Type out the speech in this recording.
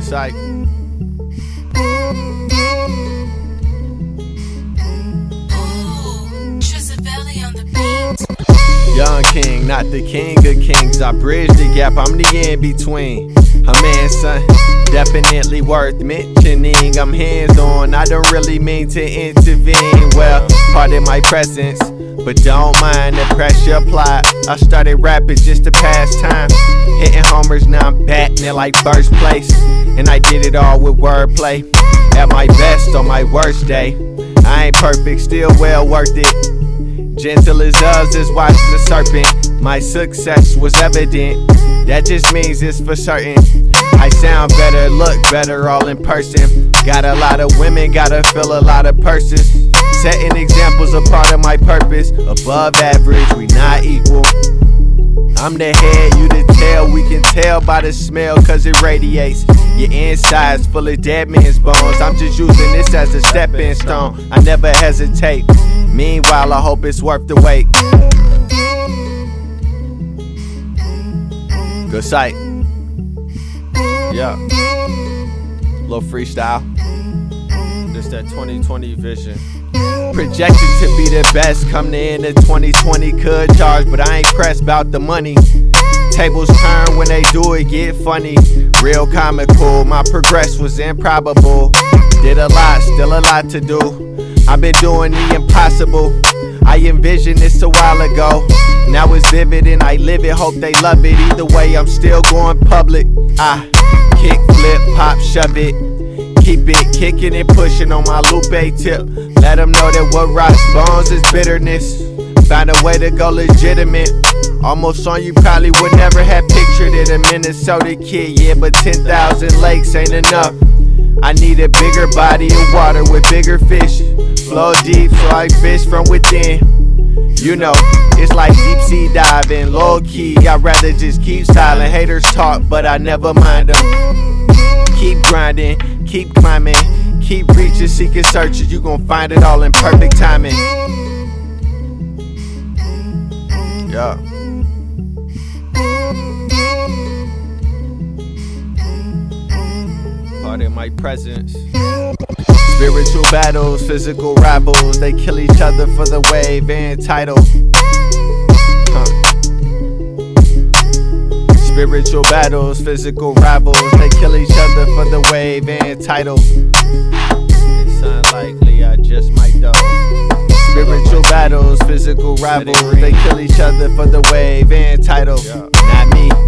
Good sight. Young king, not the king of kings. I bridge the gap, I'm the in between. A man, son, definitely worth mentioning. I'm hands on, I don't really mean to intervene. Well, pardon my presence, but don't mind the pressure applied. I started rapping just to pass time. Hitting homers, now batting it like first place. And I did it all with wordplay. At my best on my worst day. I ain't perfect, still well worth it. Gentle as doves is watching the serpent. My success was evident. That just means it's for certain. I sound better, look better all in person. Got a lot of women, gotta fill a lot of purses. Setting examples a part of my purpose. Above average, we not equal. I'm the head, you the tail. We tell by the smell, cause it radiates. Your inside's full of dead man's bones. I'm just using this as a stepping stone. I never hesitate. Meanwhile, I hope it's worth the wait. Good sight. Yeah. Little freestyle. This that 2020 vision. Projected to be the best, come to end of 2020 could charge, but I ain't pressed about the money. Tables turn when they do it, get funny. Real comical, my progress was improbable. Did a lot, still a lot to do. I've been doing the impossible. I envisioned this a while ago. Now it's vivid and I live it. Hope they love it. Either way, I'm still going public. I kick, flip, pop, shove it. Keep it kicking and pushing on my Lupe tip. Let them know that what rocks bones is bitterness. Find a way to go legitimate. Almost on you probably would never have pictured it. A Minnesota kid, yeah, but 10,000 lakes ain't enough. I need a bigger body of water with bigger fish. Flow deep so I fish from within. You know, it's like deep sea diving, low key. I'd rather just keep silent. Haters talk, but I never mind them. Keep grinding, keep climbing, keep reaching, seeking, searching. You gon' find it all in perfect timing. Yeah. Part of my presence. Spiritual battles, physical rivals, they kill each other for the wave and title. Huh. Spiritual battles, physical rivals, they kill each other for the wave and title. It sound likely I just might though. Spiritual battles, physical rivals, they kill each other for the wave and title. Now